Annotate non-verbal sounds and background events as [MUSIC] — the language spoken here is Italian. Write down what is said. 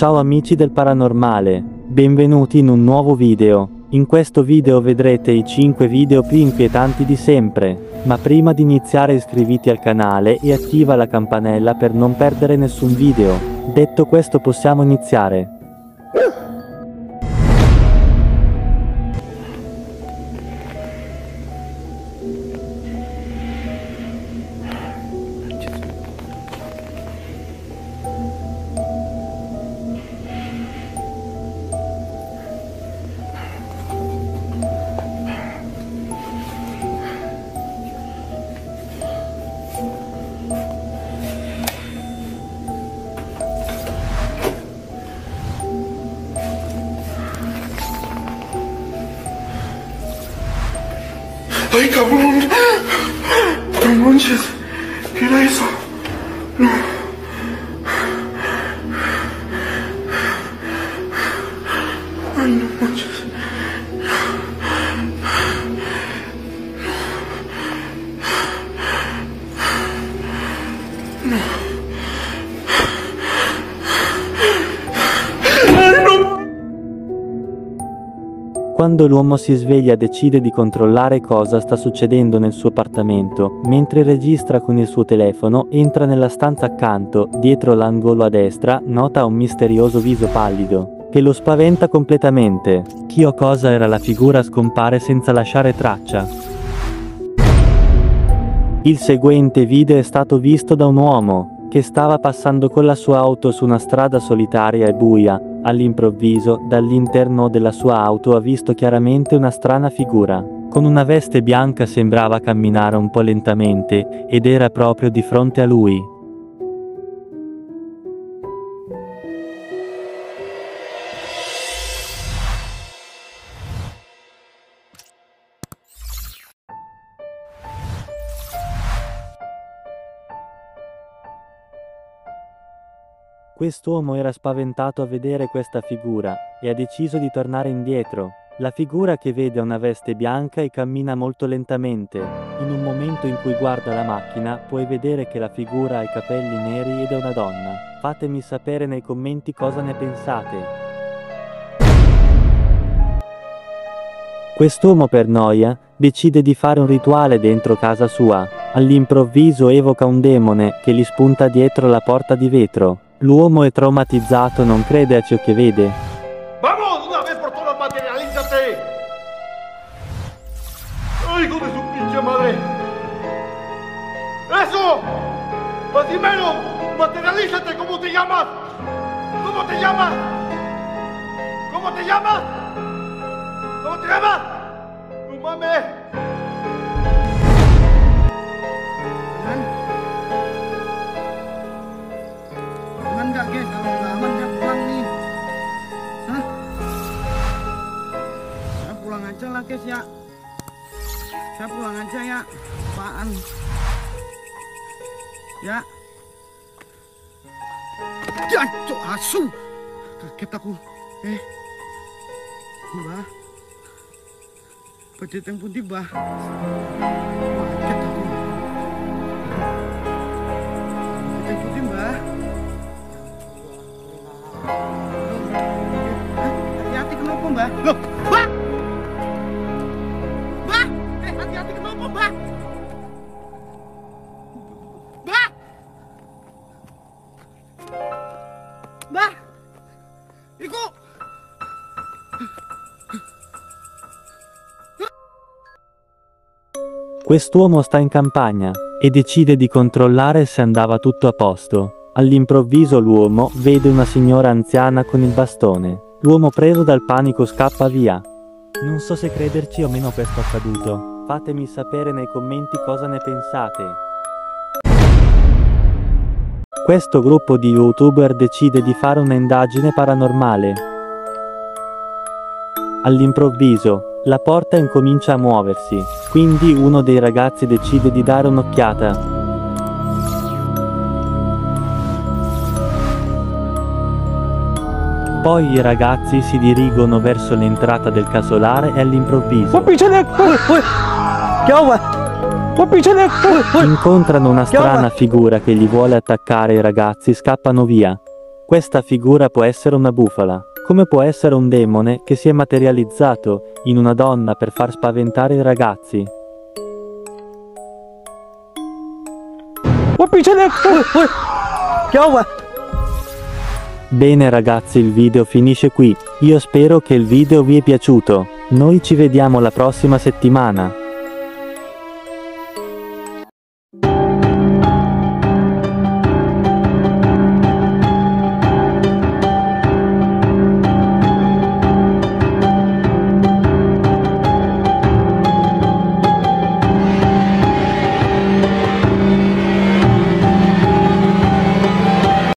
Ciao amici del paranormale, benvenuti in un nuovo video. In questo video vedrete i 5 video più inquietanti di sempre, ma prima di iniziare iscriviti al canale e attiva la campanella per non perdere nessun video. Detto questo possiamo iniziare. Ay, cabrón. No manches. ¿Qué era eso? No. Ay, no manches. Quando l'uomo si sveglia decide di controllare cosa sta succedendo nel suo appartamento, mentre registra con il suo telefono, entra nella stanza accanto, dietro l'angolo a destra, nota un misterioso viso pallido, che lo spaventa completamente. Chi o cosa era la figura scompare senza lasciare traccia. Il seguente video è stato visto da un uomo, che stava passando con la sua auto su una strada solitaria e buia, All'improvviso, dall'interno della sua auto ha visto chiaramente una strana figura. Con una veste bianca sembrava camminare un po' lentamente, ed era proprio di fronte a lui. Quest'uomo era spaventato a vedere questa figura e ha deciso di tornare indietro. La figura che vede una veste bianca e cammina molto lentamente. In un momento in cui guarda la macchina, puoi vedere che la figura ha i capelli neri ed è una donna. Fatemi sapere nei commenti cosa ne pensate. Quest'uomo per noia decide di fare un rituale dentro casa sua. All'improvviso evoca un demone che gli spunta dietro la porta di vetro. L'uomo è traumatizzato, non crede a ciò che vede. ¡Vamos! ¡Una vez por todas, materialízate! ¡Ay, de su pinche madre! ¡Eso! ¡Así menos! ¡Materialízate! ¿Cómo te llamas? ¿Cómo te llamas? ¿Cómo te llamas? ¿Cómo te llamas? ¡No mames! Guys ya. Saya pulang aja ya. Apaan? Ya. Jancok asu. Kaget aku. Eh. Mbah. Badai yang Mbah. Wah, Kaget aku. Mbah. Hah? Hati-hati kenapa mbak? Loh, Quest'uomo sta in campagna e decide di controllare se andava tutto a posto. All'improvviso l'uomo vede una signora anziana con il bastone. L'uomo preso dal panico scappa via. Non so se crederci o meno questo accaduto. Fatemi sapere nei commenti cosa ne pensate. Questo gruppo di youtuber decide di fare un'indagine paranormale. All'improvviso, la porta incomincia a muoversi, quindi uno dei ragazzi decide di dare un'occhiata. Poi i ragazzi si dirigono verso l'entrata del casolare e all'improvviso [LAUGHS] Ho! Incontrano una strana figura che gli vuole attaccare i ragazzi scappano via. Questa figura può essere una bufala, come può essere un demone che si è materializzato in una donna per far spaventare i ragazzi. Ho! Chiova! Bene ragazzi il video finisce qui, io spero che il video vi è piaciuto, noi ci vediamo la prossima settimana.